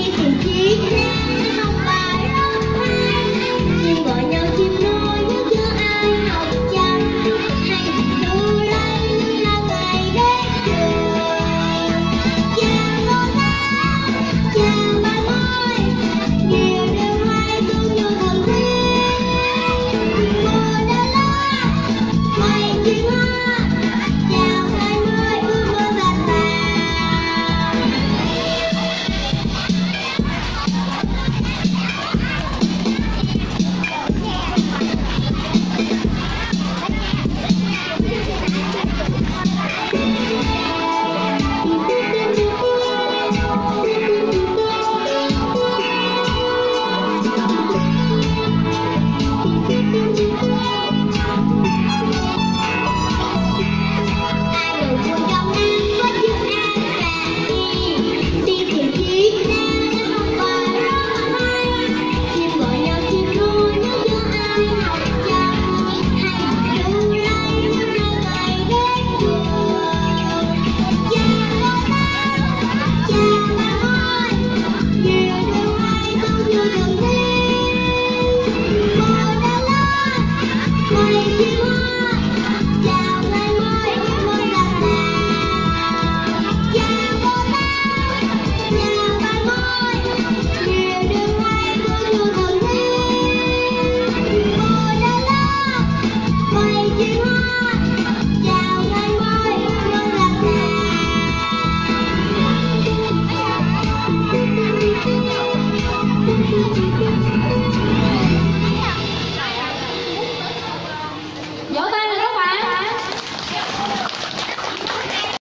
Kiki, Kiki, Kiki. you.